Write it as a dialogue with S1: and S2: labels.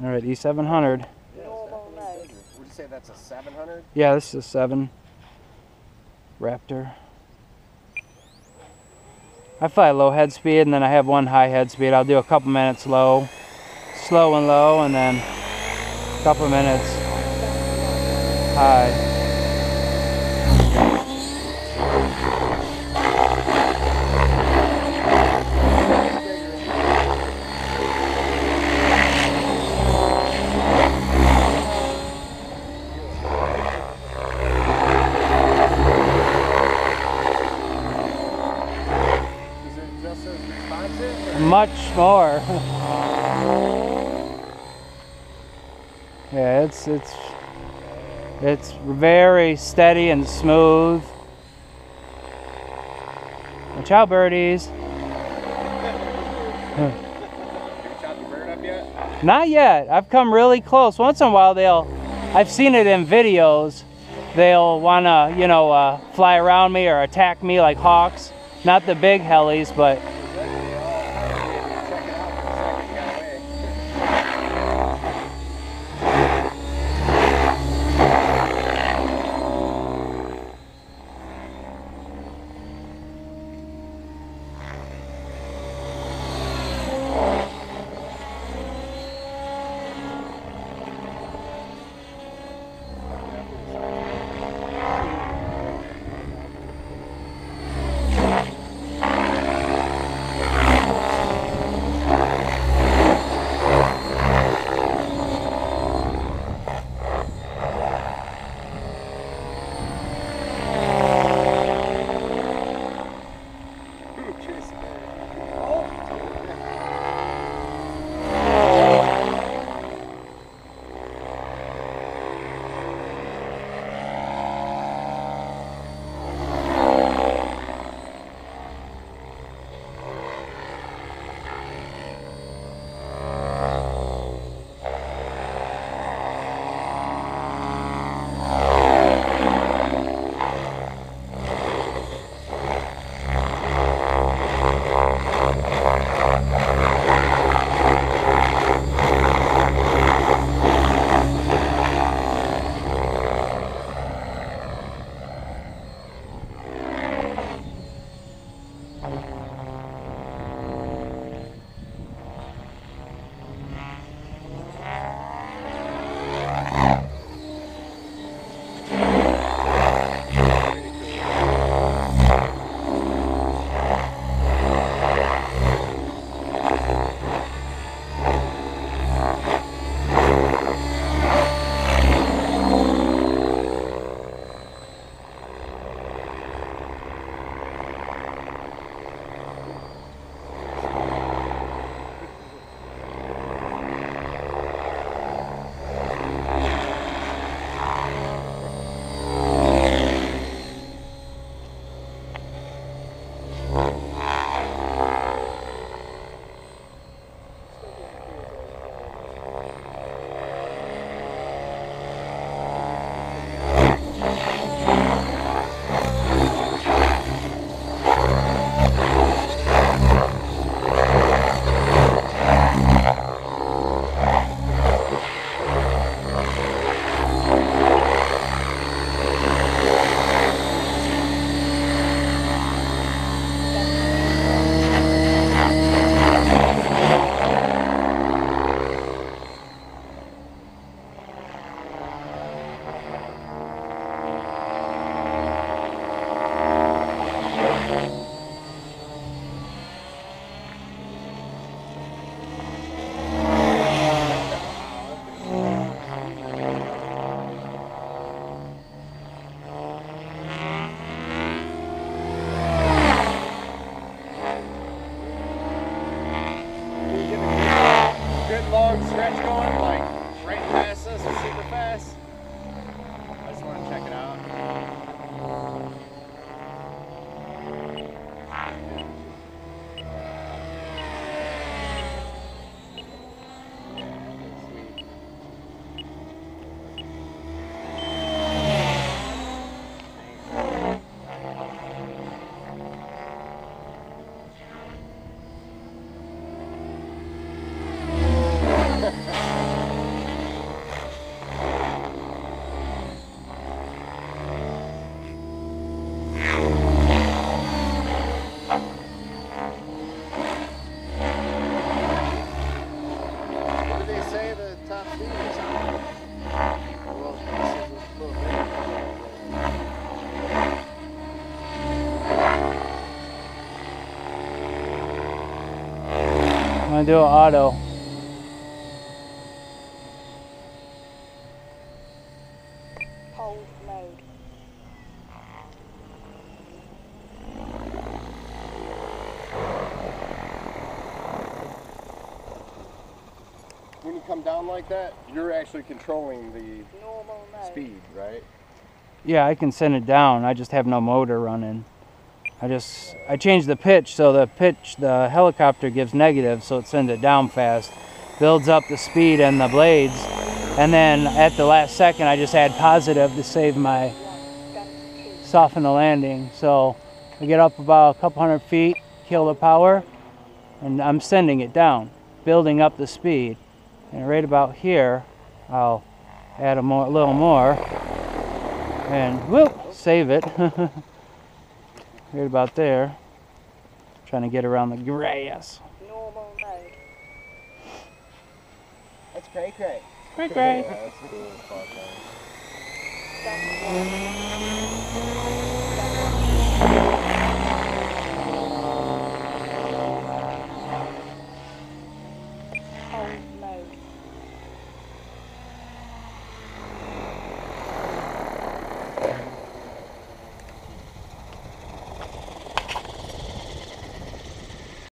S1: All right, E700.
S2: Would you say that's a 700?
S1: Yeah, this is a 7 Raptor. I fly low head speed and then I have one high head speed. I'll do a couple minutes low, slow and low, and then a couple minutes high.
S2: Is it just as responsive? or-
S1: Much more. yeah, it's it's it's very steady and smooth. Out, birdies. Not yet. I've come really close. Once in a while, they'll. I've seen it in videos. They'll wanna, you know, uh, fly around me or attack me like hawks. Not the big helis, but I'm gonna do an auto.
S3: Hold mode.
S2: When you come down like that, you're actually controlling the
S3: Normal mode.
S2: speed, right?
S1: Yeah, I can send it down. I just have no motor running. I just I changed the pitch so the pitch the helicopter gives negative so it sends it down fast. Builds up the speed and the blades. And then at the last second I just add positive to save my soften the landing. So I get up about a couple hundred feet, kill the power, and I'm sending it down, building up the speed. And right about here, I'll add a more, a little more, and whoop, save it. right about there, trying to get around the grass.
S3: Normal mode.
S4: That's cray cray.
S1: Great, great.
S2: Yeah,